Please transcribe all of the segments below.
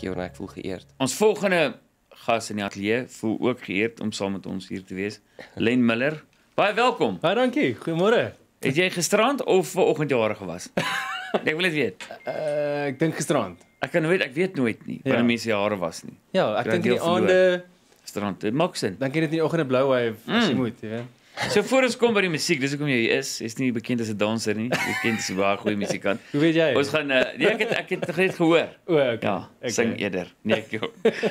dankie Jorna, ek voel geëerd. Ons volgende gas in die ateljee voel ook geëerd om saam met ons hier te wees. Len Miller. Baie welkom. Baie dankie. Goeiemôre. Het jy gisterand of vanoggend jare gewas? ek wil dit weet. Uh ek dink gisterand. Ek kan nooit, ek weet nooit nie Ja. wanneer mense jare was nie. Ja, ek dink die aande Gisterand, dit maak sin. dan kan dit in die oggende blou hy as jy Mm. moet, jy weet. So voor ons kom by die musiek, dis hoekom jy hier is. Jy's nie bekend as 'n danser nie. Jy ken as 'n baie goeie musikant. Hoe weet jy? Ons gaan uh, nee, ek het ek het net gehoor. o, okay. Ja, okay. sing eerder. Nee, ek.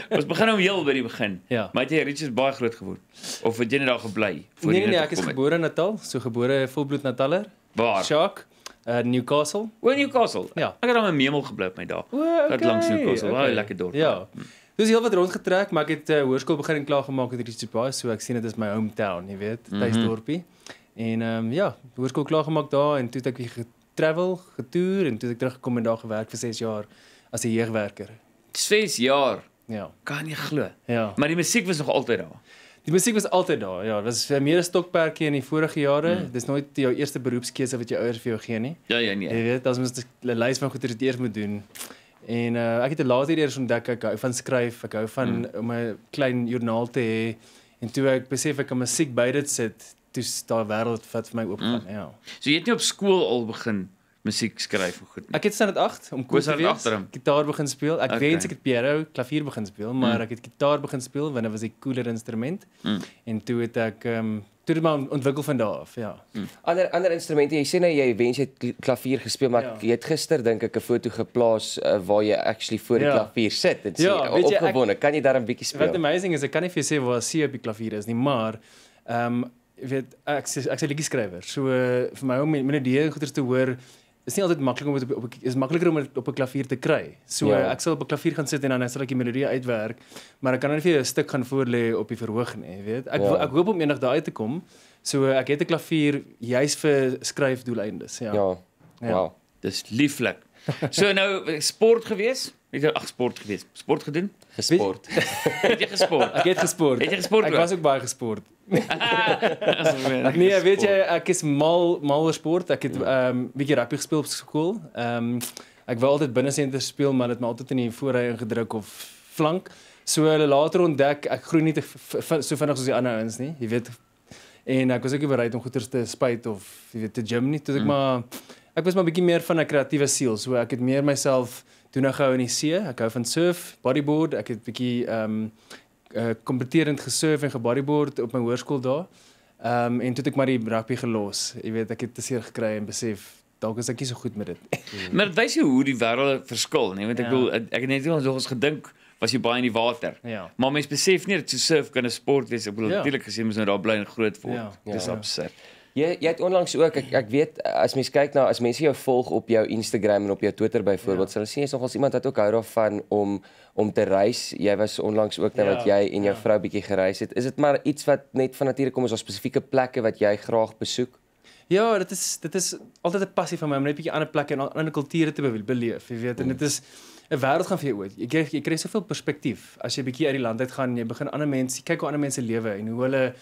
Ons begin om heel by die begin. Ja. Maar het jy Richards baie groot geword of het jy net daar gebly? Nee nee, nee, ek is gebore in Natal, so gebore volbloed Nataller. Waar? Shark, uh Newcastle. O, Newcastle. Ja. Ek het daar met Memel gebly op my dae. O, Wat langs Newcastle, baie lekker dorp. Ja. Dus heel wat rondgetrek, maar ek het uh, hoërskool begin en klaar gemaak met Richards Bay, so ek sien dit is my hometown, jy weet, Mhm. tuisdorpie. En ehm um, ja, hoërskool klaar gemaak daar en toe het ek weer getravel, getoer en toe het ek teruggekom en daar gewerk vir 6 jaar as 'n jeugwerker. 6 jaar. Ja. Kan jy glo? Ja. Maar die musiek was nog altyd daar. Die musiek was altyd daar. Ja, dit was uh, meer 'n stokperdjie in die vorige jare. Mm. Dis nooit jou eerste beroepskeuse wat jou ouers vir jou gee nie. Ja, ja, nee. Jy weet, as mens 'n lys van goeie wat jy eers moet doen. En uh, ek het 'n later eers ontdek ek hou van skryf, ek hou van mm. om 'n klein joernaal te hê. En toe ek besef ek kan musiek by dit sit, toe 'n wêreld wat vir my oopgaan, mm. ja. So jy het nie op skool al begin musiek skryf of goed. Ek het standaard 8 om is te wees. Gitaar begin speel. Ek Okay. wens ek het piano, klavier begin speel, maar Mm. ek het gitaar begin speel want dit was 'n cooler instrument. Mm. En toe het ek ehm um, toe het dit maar ontwikkel van daar af, ja. Ander ander instrumente, jy sê nou jy wens jy het kl- klavier gespeel, maar Ja. jy het gister dink ek 'n foto geplaas uh, waar jy actually voor die Ja. klavier sit en sê Ja, weet jy, ek- opgewonde, kan jy daar 'n bietjie speel? amazing is, ek kan nie vir jou sê waar C op die klavier is nie, maar ehm um, weet ek is- ek's 'n liedjie skrywer. So uh, vir my om melodieë en goeters te hoor is nie altyd maklik om dit op, op is makliker om dit op 'n klavier te kry. So Ja. ek sal op 'n klavier gaan sit en dan sal ek die melodie uitwerk, maar ek kan nou nie vir jou 'n stuk gaan voorlê op die verhoog nie, jy weet. Ek Ja. ek hoop om eendag daar uit te kom. So ek het 'n klavier juis vir skryfdoeleindes, ja. Ja. Ja. Wow. Dis lieflik. So nou sport gewees? Het jy ag sport gewees? Sport gedoen? Gesport. Het jy gesport? Ek het gesport. Het jy gesport Ek was ook baie gesport. nee, weet jy, ek is mal mal oor sport. Ek het ehm um, bietjie rugby gespeel op skool. Ehm um, ek wou altyd binne senter speel, maar dit het my altyd in die voorry ingedruk of flank. So hulle later ontdek ek groei nie te so vinnig soos die ander ouens nie. Jy weet. En ek was ook nie bereid om goeters te spuit of jy weet te gym nie. Toe ek mm. maar ek was maar bietjie meer van 'n kreatiewe siel. So ek het meer myself toe nou gehou in die see. Ek hou van surf, bodyboard. Ek het bietjie ehm um, uh, kompeterend gesurf en gebodyboard op my hoërskool daar. Ehm um, en toe het ek maar die rugby gelos. Jy weet, ek het te seer gekry en besef dalk is ek nie so goed met dit. Maar dit wys jou hoe die wêreld verskil, nee, want ek Ja. bedoel ek ek het net nie ons ons gedink was jy baie in die water. Ja. Maar mense besef nie dat so surf kan 'n sport wees. Ek bedoel Ja. natuurlik gesien mens nou daar bly en groot word. Ja. Dis Ja. absurd. Jy jy het onlangs ook ek ek weet as mens kyk na as mense jou volg op jou Instagram en op jou Twitter byvoorbeeld, Ja. sal hulle sien jy's nogals iemand wat ook hou daarvan om om te reis. Jy was onlangs ook nou Ja, wat jy en jou ja. vrou bietjie gereis het. Is dit maar iets wat net van nature kom is daar spesifieke plekke wat jy graag besoek? Ja, dit is dit is altyd 'n passie van my om net 'n bietjie ander plekke en an- ander kulture te be beleef, jy weet. En dit is 'n wêreld gaan vir jou oop. Jy kry jy kry soveel perspektief as jy bietjie uit die land uit gaan, jy begin ander mense, kyk hoe ander mense lewe en hoe hulle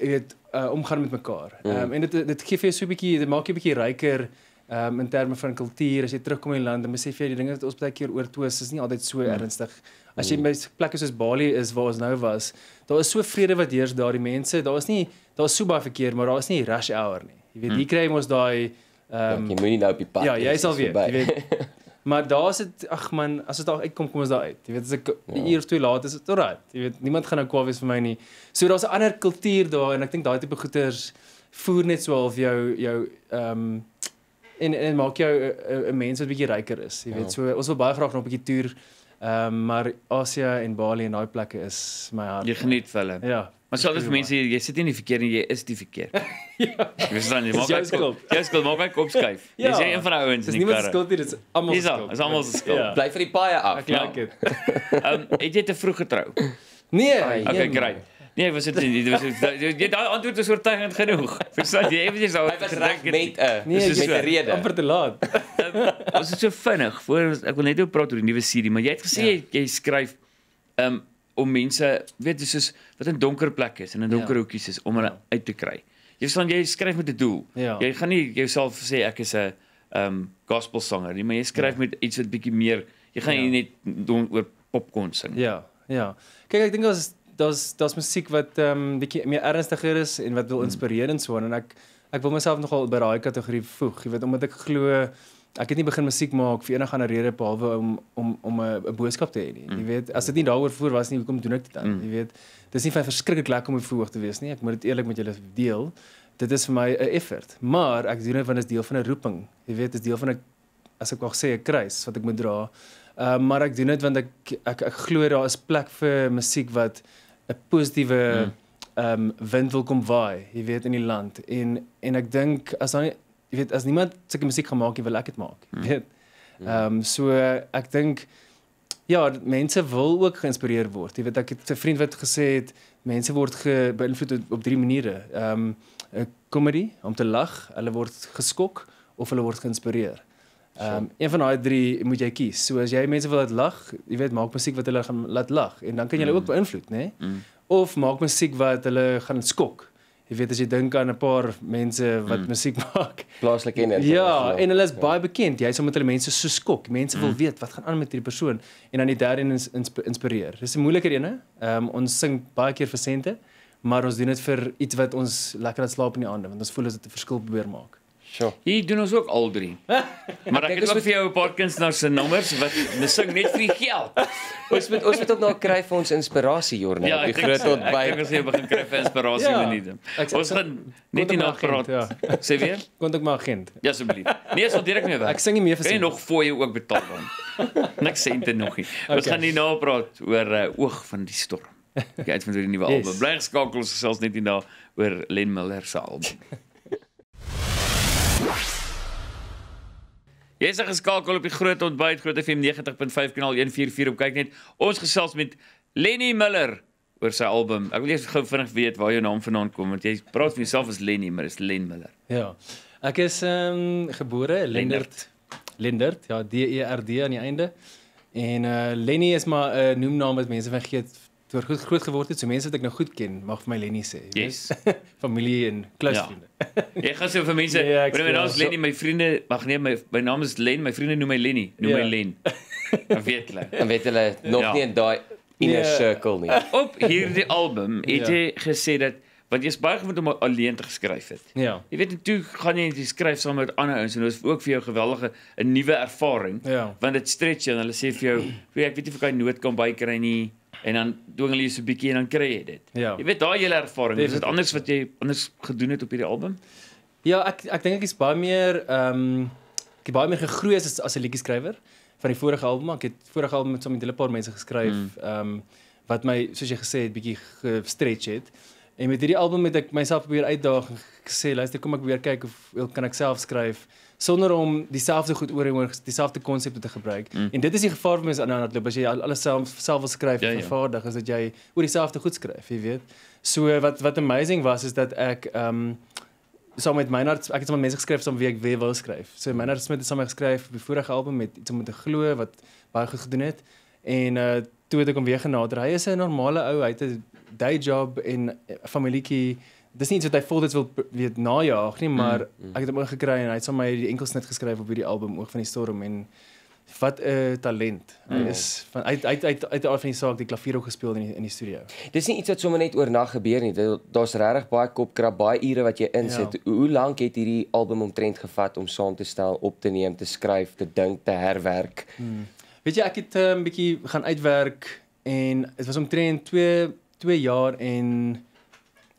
jy weet uh, omgaan met mekaar. Ehm um, en dit dit gee vir jou so 'n bietjie, dit maak jou bietjie ryker ehm um, in terme van kultuur. As jy terugkom in die land, dan besef jy die dinge wat ons baie keer oortwis is nie altyd so ernstig. As jy by plekke soos Bali is waar ons nou was, daar is so vrede wat heers daar. Die mense, daar is nie daar is so baie verkeer, maar daar is nie rush hour nie. Jy weet, hier kry mos daai ehm Um, jy moenie nou op die pad. ja, jy sal weet, jy weet. Maar daar's dit ag man, as dit daar uitkom, kom ons daar uit. Jy weet, as ek 'n Ja. uur of twee laat is dit alright. Jy weet, niemand gaan nou kwaad wees vir my nie. So daar's 'n ander kultuur daar en ek dink daai tipe goeters voer net so half jou jou ehm um, en en maak jou 'n- 'n mens wat bietjie ryker is. Jy Ja. weet, so ons wil baie graag nog 'n bietjie toer. Ehm um, maar Asië en Bali en daai plekke is my hart. Jy geniet hulle. Ja. Maar sal dit vir mense jy sit nie in die verkeer nie, jy is die verkeer. ja. Jy verstaan, jy Dis maak jou skuld. Jou skuld maak my kop skuif. Ja. Jy's een van die ouens Dis in die niemand se karre. skuld nie, dit is almal se Dis skuld. dis almal se skuld. Ja. Bly vir die paaie af. Ek Ja. like dit. Ehm het jy te vroeg getrou? Nee, Okay, nee, great. Nee, was dit dit was jy daai antwoord is oortuigend genoeg. Verstaan jy? Hy was reg met 'n Nee, Dis met so. 'n rede. amper te laat. Ons is so vinnig voor ek wil net oor praat oor die nuwe serie, maar jy het gesê Ja. jy, jy skryf um om mense, weet jy, soos wat in donker plekke is en in donker Ja. hoekies is om hulle Ja. uit te kry. Jy verstaan jy skryf met 'n doel. Ja. Jy gaan nie jouself sê ek is 'n ehm um, gospelsanger nie, maar jy skryf Ja. met iets wat bietjie meer jy gaan Ja. nie net doen oor popcorn sing. Ja, ja. Kyk, ek dink daar's daar's daar's musiek wat ehm um, bietjie meer ernstiger is en wat wil inspireer en so en ek ek wil myself nogal by daai kategorie voeg, jy weet, omdat ek glo ek het nie begin musiek maak vir enige ander rede behalwe om om om 'n boodskap te hê nie. Jy weet, as dit nie daaroor voor was nie, hoekom doen ek dit dan? Mm. Jy weet, dis nie vir verskriklik lekker om op verhoog te wees nie. Ek moet dit eerlik met julle deel. Dit is vir my 'n effort, maar ek doen dit want dit is deel van 'n roeping. Jy weet, dit is deel van 'n as ek mag sê 'n kruis wat ek moet dra. Ehm uh, maar ek doen dit want ek ek ek glo daar is plek vir musiek wat 'n positiewe ehm um, wind wil kom waai, jy weet in die land. En en ek dink as dan jy weet as niemand sulke musiek gaan maak nie, wil ek dit maak. Jy weet. Ehm um, so ek dink ja, mense wil ook geïnspireer word. Jy weet ek het 'n vriend wat gesê het mense word beïnvloed op, op drie maniere. Ehm um, comedy om te lag, hulle word geskok of hulle word geïnspireer. Ehm um, een van daai drie moet jy kies. So as jy mense wil laat lag, jy weet maak musiek wat hulle gaan laat lag en dan kan jy hulle ook beïnvloed, né? Nee? Mm. Of maak musiek wat hulle gaan skok. Jy weet as jy dink aan 'n paar mense wat mm. musiek maak. Plaaslike en Ja, internasionaal. en hulle is baie bekend. Jy sal met hulle mense so skok. Mense wil weet wat gaan aan met hierdie persoon en dan die derde een is insp- inspireer. Dis 'n moeiliker een. Ehm um, ons sing baie keer vir sente, maar ons doen dit vir iets wat ons lekker laat slaap in die aande want ons voel as dit 'n verskil probeer maak. Sure. Hier doen ons ook al drie. Maar ek Kyk, het ook vir jou 'n paar kunstenaars se nommers wat ons sing net vir die geld. Ons moet ons moet ook nou kry vir ons inspirasie Jorne Ja, op ek die groot so. Ek dink ons moet begin kry vir inspirasie Ja. minute. Ek- Ons ek- gaan net nie nog my praat. Ja. Sê weer? Kontak my agent. Ja asseblief. Nee, sal direk mee Ek werk. sing nie meer vir Kan jy nog voor jou ook betaal dan? Niks sente nog nie. Ons Okay. gaan nie nou praat oor uh, oog van die storm. Kyk uit van die nuwe Yes. album. Bly geskakel ons gesels net hierna oor Len Miller se album. Jy is geskakel op die groot ontbyt Groot FM 90.5 kanaal 144 op kyk net. Ons gesels met Lenny Miller oor sy album. Ek wil eers gou vinnig weet waar jou naam vandaan kom want jy praat van jouself as Lenny, maar dis Len Miller. Ja. Ek is ehm um, gebore Lendert. Lendert, ja, D E R D aan die einde. En uh Lenny is maar 'n noemnaam wat mense vergeet toe ek goed groot geword het. So mense wat ek nou goed ken, mag vir my Lenny sê. jy weet. Yes. Familie en kluisvriende. Jy gaan so vir mense, Nee, ek my naam is. Lenny, my vriende, mag nee, my my naam is Len, my vriende noem my Lenny, noem Ja. my Len. Dan weet hulle. Dan weet hulle nog Ja. nie in daai inner Nee. circle nie. Op hierdie album het Ja. jy gesê dat want jy's baie gewoond om alleen te geskryf het. Ja. Jy weet en toe gaan jy jy skryf saam met ander ouens en dit is ook vir jou 'n geweldige 'n nuwe ervaring. Ja. Want dit stretch jou en hulle sê vir jou, "Weet ek weet nie of ek daai noot kan bykry nie." En dan dwing hulle jou so 'n bietjie en dan kry jy dit. Ja. Jy weet daai hele ervaring, is dit anders wat jy anders gedoen het op hierdie album? Ja, ek ek dink ek is baie meer ehm um, ek het baie meer gegroei as as 'n liedjie-skrywer van die vorige album. Ek het vorige album met so met 'n hele paar mense geskryf ehm um, wat my soos jy gesê het bietjie gestretch het. En met hierdie album het ek myself probeer uitdaag en gesê luister kom ek weer kyk of kan ek self skryf sonder om dieselfde goed oor en oor dieselfde konsepte te gebruik. Mm. En dit is die gevaar vir mense aan aan loop as jy al- alles self self wil skryf Ja, en ja. vervaardig is dat jy oor dieselfde goed skryf, jy weet. So wat wat amazing was is dat ek ehm um, saam met Meinhard ek het saam met mense geskryf saam wie ek weer wou skryf. So Meinhard Smit het saam met my geskryf op die vorige album met iets om te glo wat baie goed gedoen het. En uh toe het ek hom weer genader. Hy is 'n normale ou, hy het 'n day job en 'n familietjie. Dis nie iets wat hy voltyds wil weet najaag nie, maar mm. ek het hom ingekry en hy het my die enkelsnit geskryf op hierdie album Oog van die Storm en wat 'n talent. Hy Mm. is van uit uit uit uit die aard van die saak die klavier ook gespeel in die, in die studio. Dis nie iets wat sommer net oornag gebeur nie. Daar's regtig baie kopkrap, baie ure wat jy insit. Ja. Hoe lank het hierdie album omtrent gevat om saam te stel, op te neem, te skryf, te dink, te herwerk? Weet jy, ek het 'n um, bietjie gaan uitwerk en dit was omtrent 2 2 jaar en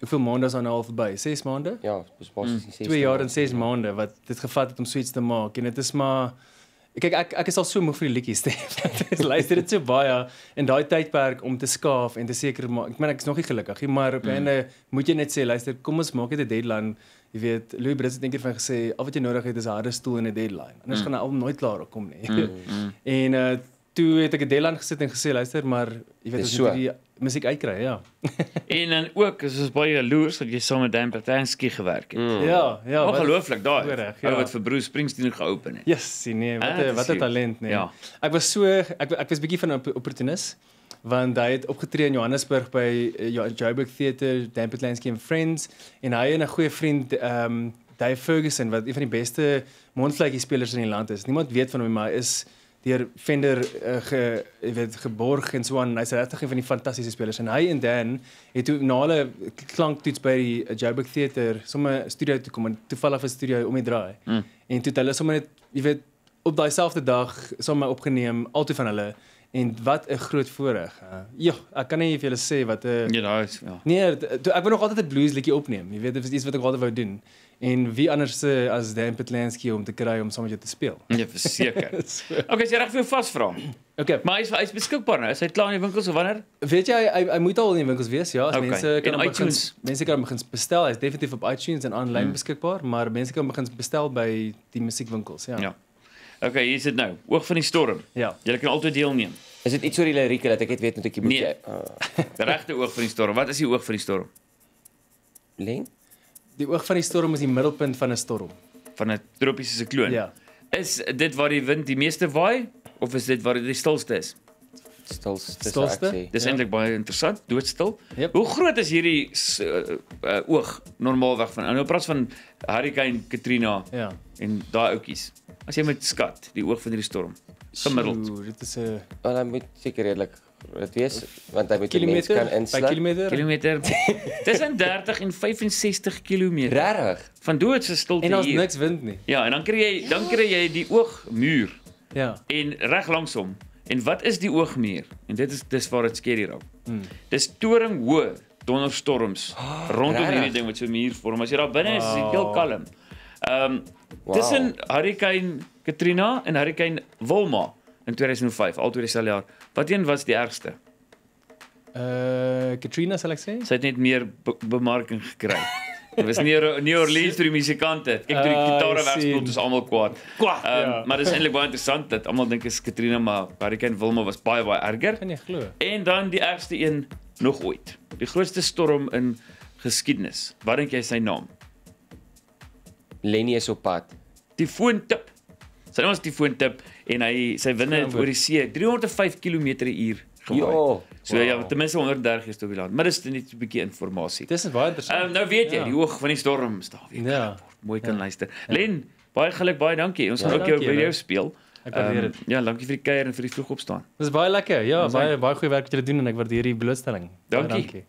hoeveel maande is dan nou al verby? 6 maande? Ja, dis basies mm, 2 jaar en 6 maande wat dit gevat het om so iets te maak en dit is maar kyk ek ek is al so moeg vir die liedjies. Ek luister dit so baie in daai tydperk om te skaaf en te seker maak. Ek meen ek is nog nie gelukkig nie, maar op 'n Mm. einde moet jy net sê luister, kom ons maak net 'n deadline. Jy weet, Louis Brits het eendag van gesê al wat jy nodig het is 'n harde stoel en 'n deadline. Anders Mm. gaan 'n album nooit klaar kom nie. Mm. En uh toe het ek 'n deadline gesit en gesê luister, maar jy weet as so. jy die musiek uitkry, ja. En dan ook, as ons baie jaloers dat jy saam met Dan Pertansky gewerk het. Mm. Ja, ja. wat- Ongelooflik daai. Ja. ja. wat vir Bruce Springsteen geopen het. Yes, nee, wat Ah, 'n dit is wat 'n talent, nee. Ja. Ek was so ek ek was bietjie van 'n op- opportunis want hy het opgetree in Johannesburg by Jo- Joburg Theatre, Dan Petlansky and Friends en hy en 'n goeie vriend ehm um, Dave Ferguson wat een van die beste mondvletjie spelers in die land is. Niemand weet van hom maar hy is deur Fender uh, ge jy weet geborg en so aan. Hy's regtig een van die fantastiese spelers en hy en Dan het toe na hulle klanktoets by die uh, Joburg Theater sommer studio toe kom en toevallig 'n studio om die draai. Mm. En toe het hulle sommer net jy weet op daai selfde dag sommer opgeneem altyd van hulle en wat 'n groot voorreg. Uh, ja, ek kan nie vir julle sê wat 'n Ja, daai is ja. Nee, t- toe, ek wou nog altyd 'n blues liedjie opneem. Jy weet, dit is iets wat ek altyd wou doen. En wie anders uh, as Dan Petlansky om te kry om saam met jou te speel. Ja, verseker. Okay, jy reg vir jou vasvra. Okay. Maar hy's hy's beskikbaar nou. Is hy klaar in die winkels of wanneer? Weet jy, hy, hy moet al in die winkels wees, ja. As Okay. mense kan En iTunes? begin mense kan begin bestel. Hy's definitief op iTunes en aanlyn Hmm. beskikbaar, maar mense kan begin bestel by die musiekwinkels, ja. Ja. Okay, hier is dit nou. Oog van die storm. Ja. Jy kan altyd deelneem. Is dit iets oor die lirieke dat ek dit weet moet ek moet Nee. jy uh, Die regte oog van die storm. Wat is die oog van die storm? Len? Die oog van die storm is die middelpunt van 'n storm. Van 'n tropiese sikloon. Ja. Is dit waar die wind die meeste waai of is dit waar dit die stilste is? Stilste. Stilste? Dis Ja. eintlik baie interessant, doodstil. Yep. Hoe groot is hierdie uh, uh, oog normaalweg van? Nou praat van Hurricane Katrina Ja. en daai oudjies. As jy met skat, die oog van hierdie storm. Gemiddeld. Sjoe, dit is 'n Wel hy moet seker redelik dit wees want hy moet kilometer kan by insluit. kilometer. Kilometer. Tussen 30 en 65 km. Regtig? Van doodse stilte En ons hier. niks wind nie. Ja, en dan kry jy dan kry jy die oogmuur Ja. en reg langs hom. En wat is die oogmuur? En dit is dis waar dit skerry raak. Hmm. Dis toringhoë donderstorms rondom regtig? hierdie ding wat so 'n muur vorm. As jy daar binne is, is dit heel kalm. Ehm um, Wow. tussen Hurricane Katrina en Hurricane Wilma in 2005, al twee dieselfde jaar. Wat een was die ergste? Uh Katrina sal ek sê? Sy het net meer be bemarking gekry. Dit was nie New Orleans vir die musikante. Kyk toe die Ah, gitare I see. wegspeel, dis almal kwaad. Kwaad. Ehm ja. maar dis eintlik baie interessant dat almal dink is Katrina maar Hurricane Wilma was baie baie erger. Kan jy glo? En dan die ergste een nog ooit. Die grootste storm in geskiedenis. Wat dink jy sy naam? Lenny is op pad. Tifoontip. Sy naam is Tifoontip en hy sy winde het oor die see 305 km/h gewaai. Jo. So ja, ten minste 130 is op die land, maar dis net 'n bietjie inligting. Dis is baie interessant. um, nou weet jy, Ja. die oog van die storm is daar weer. Ja. Mooi kan Ja. luister. Len, baie geluk, baie dankie. Ons Ja, gaan ook jou dankie, video julle. speel. Ek waardeer Ehm, dit. Ja, dankie vir die kuier en vir die vroeg opstaan. Dis baie lekker. Ja, baie baie goeie werk wat julle doen en ek waardeer die blootstelling. Baie Dankie.